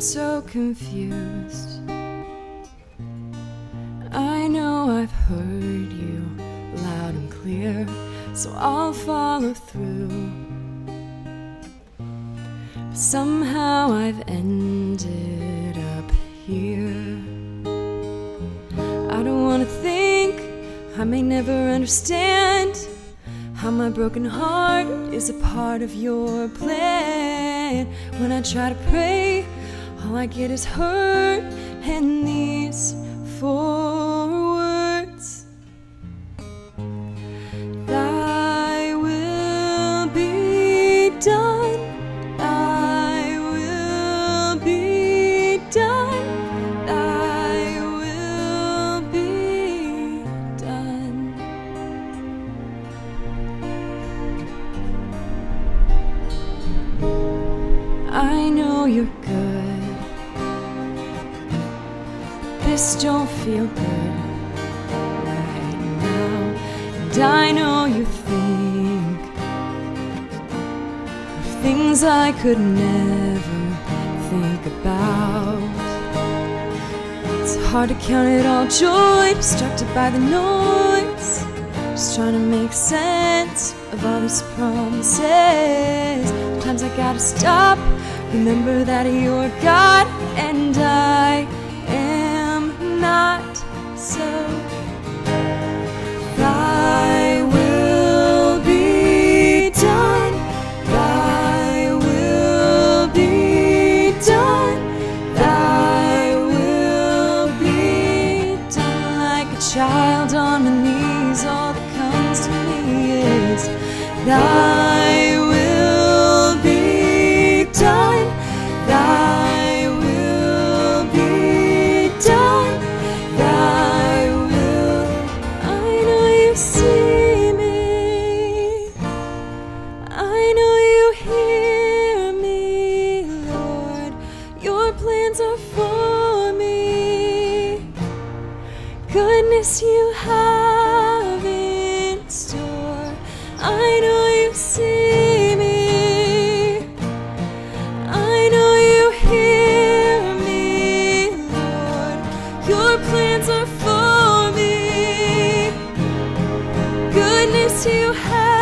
I'm so confused. I know I've heard you loud and clear, so I'll follow through. But somehow I've ended up here. I don't wanna think, I may never understand how my broken heart is a part of your plan. When I try to pray, all I get is hurt and these four words. Thy will be done. Thy will be done. Thy will be done. I know you're good. This don't feel good right now. And I know you think of things I could never think about. It's hard to count it all joy, distracted by the noise. Just trying to make sense of all these promises. Sometimes I gotta stop, remember that you're God and I child on my knees, all that comes to me is Thy see me. I know you hear me, Lord. Your plans are for me. Goodness you have you have